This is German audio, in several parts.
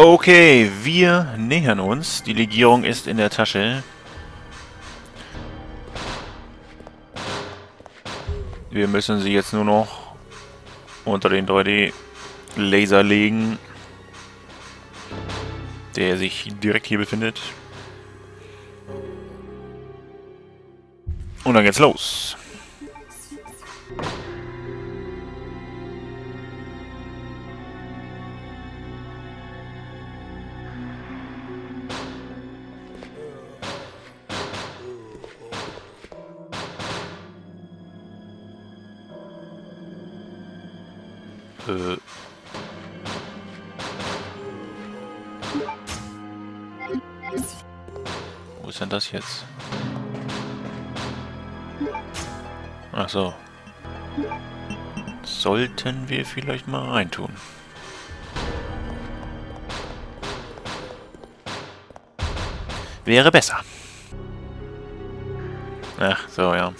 Okay, wir nähern uns. Die Legierung ist in der Tasche. Wir müssen sie jetzt nur noch unter den 3D-Laser legen, der sich direkt hier befindet. Und dann geht's los. Wo ist denn das jetzt? Ach so. Sollten wir vielleicht mal reintun. Wäre besser. Ach, so, ja.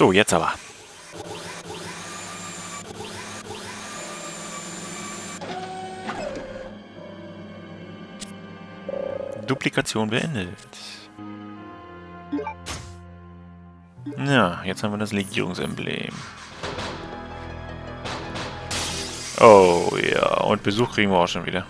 So, jetzt aber. Duplikation beendet. Ja, jetzt haben wir das Legierungsemblem. Oh ja, und Besuch kriegen wir auch schon wieder.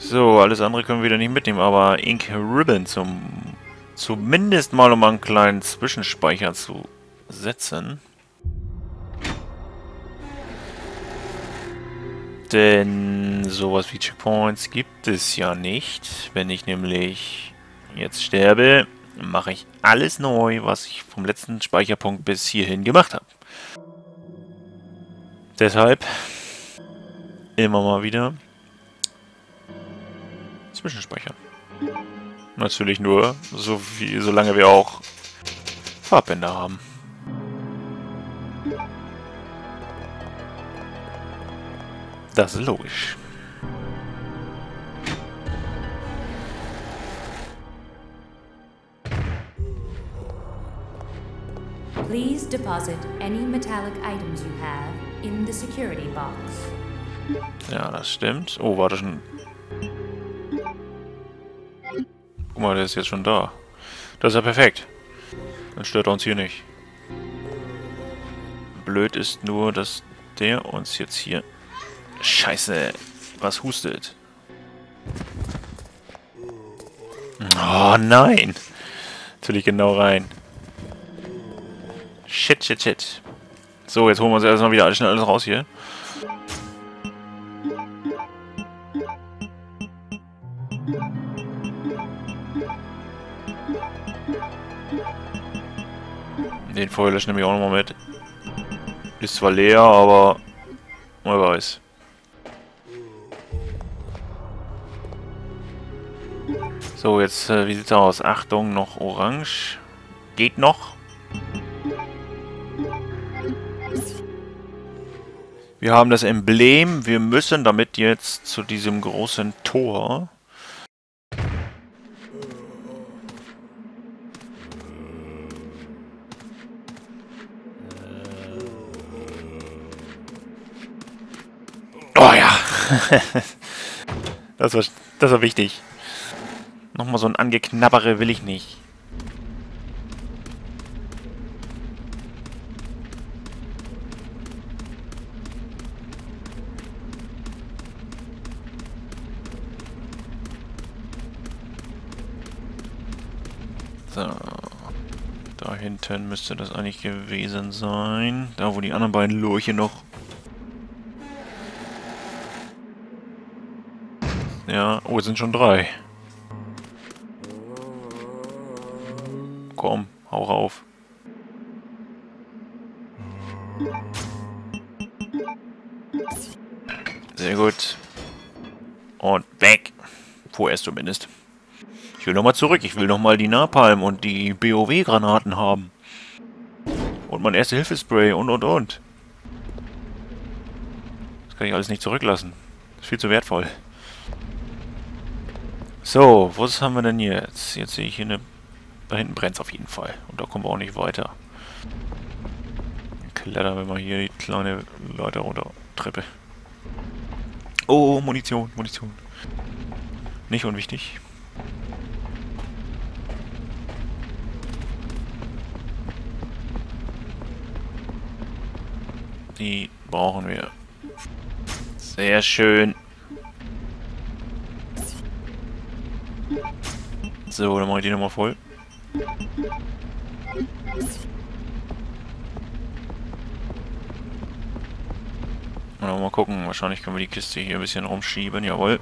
So, alles andere können wir wieder nicht mitnehmen, aber Ink Ribbon zum zumindest mal um einen kleinen Zwischenspeicher zu setzen. Denn sowas wie Checkpoints gibt es ja nicht. Wenn ich nämlich jetzt sterbe, mache ich alles neu, was ich vom letzten Speicherpunkt bis hierhin gemacht habe. Deshalb immer mal wieder zwischenspeichern. Natürlich nur, so wie, solange wir auch Farbbänder haben. Das ist logisch. Please deposit any metallic items you have in the security box. Ja, das stimmt. Oh, war das schon Guck mal, der ist jetzt schon da. Das ist ja perfekt. Dann stört er uns hier nicht. Blöd ist nur, dass der uns jetzt hier... Scheiße, was hustet? Oh nein! Natürlich genau rein. Shit, shit, shit. So, jetzt holen wir uns erstmal wieder alles schnell alles raus hier. Den Feuerlösch nehme ich auch nochmal mit. Ist zwar leer, aber wer weiß. So, jetzt, äh, wie sieht's aus? Achtung, noch orange. Geht noch. Wir haben das Emblem. Wir müssen damit jetzt zu diesem großen Tor. das, war, das war wichtig. Nochmal so ein Angeknabbere will ich nicht. So. Da hinten müsste das eigentlich gewesen sein. Da, wo die anderen beiden Lurche noch Ja, oh, es sind schon drei. Komm, hau auf. Sehr gut. Und weg. Vorerst zumindest. Ich will nochmal zurück. Ich will nochmal die Napalm und die BOW-Granaten haben. Und mein Erste-Hilfe-Spray und, und, und. Das kann ich alles nicht zurücklassen. Das ist viel zu wertvoll. So, was haben wir denn jetzt? Jetzt sehe ich hier eine... Da hinten brennt es auf jeden Fall. Und da kommen wir auch nicht weiter. Klettern wir mal hier die kleine Leiter runter. Treppe. Oh, Munition, Munition. Nicht unwichtig. Die brauchen wir. Sehr schön. So, dann mache ich die nochmal voll. Und mal gucken, wahrscheinlich können wir die Kiste hier ein bisschen rumschieben, jawohl.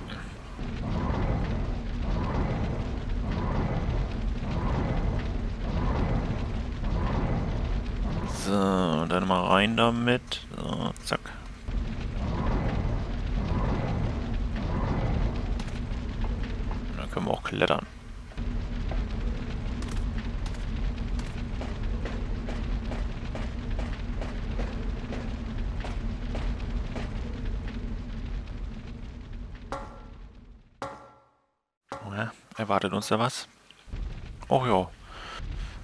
So, dann mal rein damit. So, zack. Dann können wir auch klettern. Erwartet uns da was? Oh ja.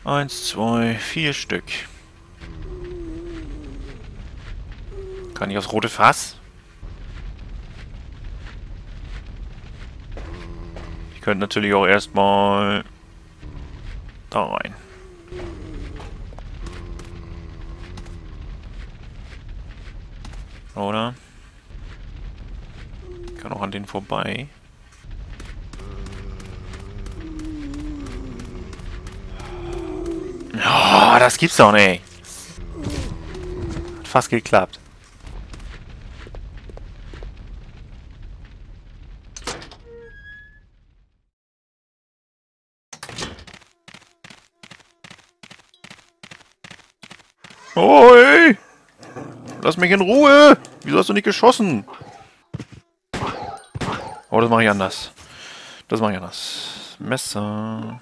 Eins, zwei, vier Stück. Kann ich aufs rote Fass? Ich könnte natürlich auch erstmal da rein. Oder? Ich kann auch an den vorbei. Das gibt's doch nicht. Hat fast geklappt. Oh, ey! Lass mich in Ruhe! Wieso hast du nicht geschossen? Oh, das mache ich anders. Das mache ich anders. Messer.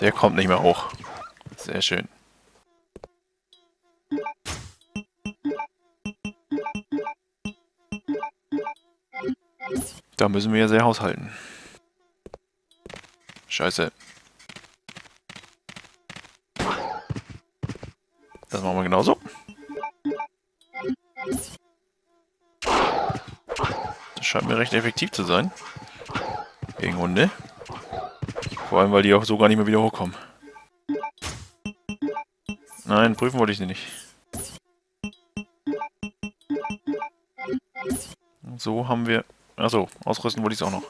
Der kommt nicht mehr hoch. Sehr schön. Da müssen wir ja sehr haushalten. Scheiße. Das machen wir genauso. Das scheint mir recht effektiv zu sein. Gegen Hunde. Vor allem, weil die auch so gar nicht mehr wieder hochkommen. Nein, prüfen wollte ich sie nicht. So haben wir... Achso, ausrüsten wollte ich es auch noch.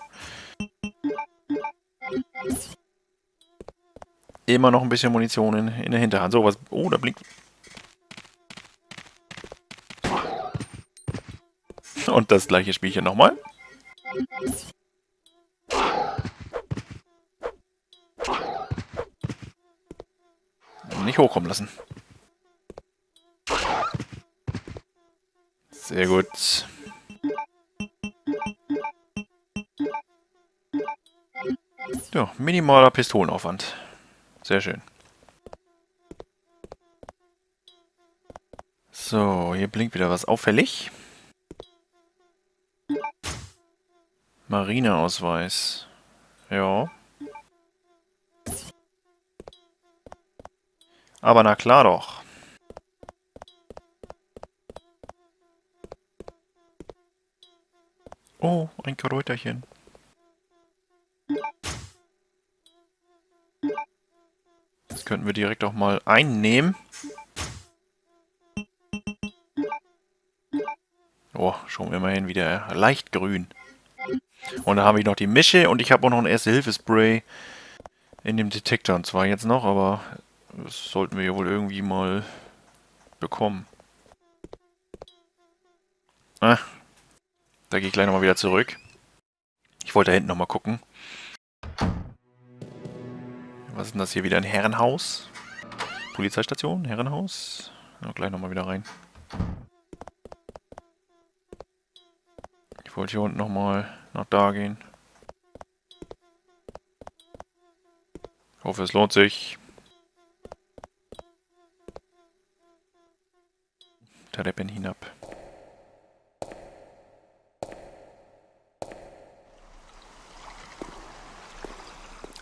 Immer noch ein bisschen Munition in, in der Hinterhand. So, was... Oh, da blinkt... Und das gleiche Spielchen nochmal. Nicht hochkommen lassen. Sehr gut. Ja, minimaler Pistolenaufwand. Sehr schön. So, hier blinkt wieder was auffällig. Marineausweis. Ja. Aber na klar doch. Oh, ein Kräuterchen. Das könnten wir direkt auch mal einnehmen. Oh, schon immerhin wieder leicht grün. Und da habe ich noch die Mische und ich habe auch noch ein Erste-Hilfe-Spray in dem Detektor. Und zwar jetzt noch, aber das sollten wir ja wohl irgendwie mal bekommen. Ah, da gehe ich gleich nochmal wieder zurück. Ich wollte da hinten nochmal gucken. Was ist denn das hier wieder? Ein Herrenhaus? Polizeistation? Herrenhaus? Ja, gleich nochmal wieder rein. Ich wollte hier unten nochmal nach da gehen. Ich hoffe, es lohnt sich. Treppen hinab.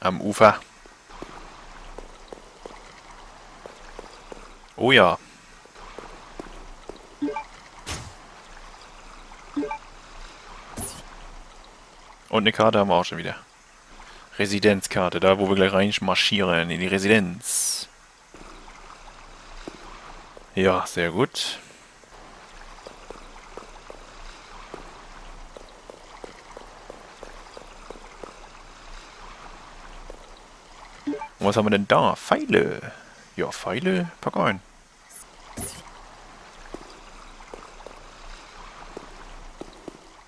Am Ufer. Oh ja. Und eine Karte haben wir auch schon wieder. Residenzkarte, da wo wir gleich reinmarschieren in die Residenz. Ja, sehr gut. Und was haben wir denn da? Pfeile. Ja, Pfeile, pack ein.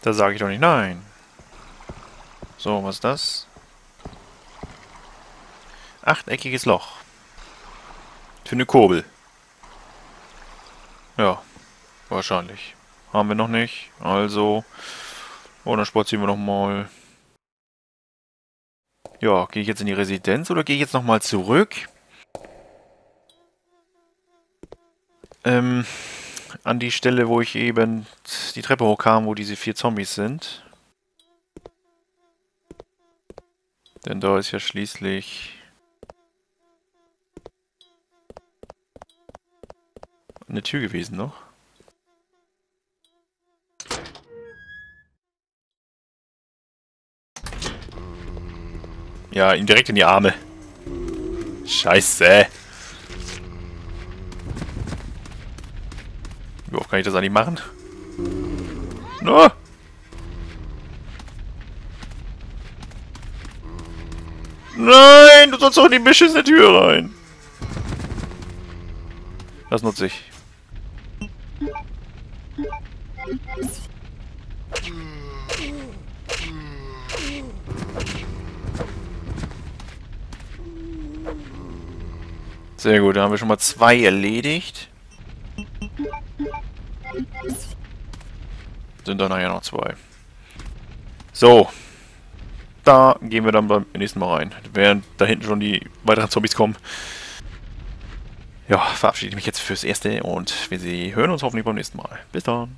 Da sage ich doch nicht nein. So, was ist das? Achteckiges Loch. Für eine Kurbel. Ja, wahrscheinlich. Haben wir noch nicht. Also, oh, dann spazieren wir noch mal. Ja, gehe ich jetzt in die Residenz oder gehe ich jetzt nochmal zurück? Ähm, an die Stelle, wo ich eben die Treppe hochkam, wo diese vier Zombies sind. Denn da ist ja schließlich... eine Tür gewesen noch. Ja, ihm direkt in die Arme. Scheiße. Wie oft kann ich das eigentlich machen? No! Nein, du sollst doch in die beschissene Tür rein. Das nutze ich. Sehr gut, da haben wir schon mal zwei erledigt. Sind da nachher noch zwei. So. Da gehen wir dann beim nächsten Mal rein. Während da hinten schon die weiteren Zombies kommen. Ja, verabschiede ich mich jetzt fürs Erste und wir hören uns hoffentlich beim nächsten Mal. Bis dann.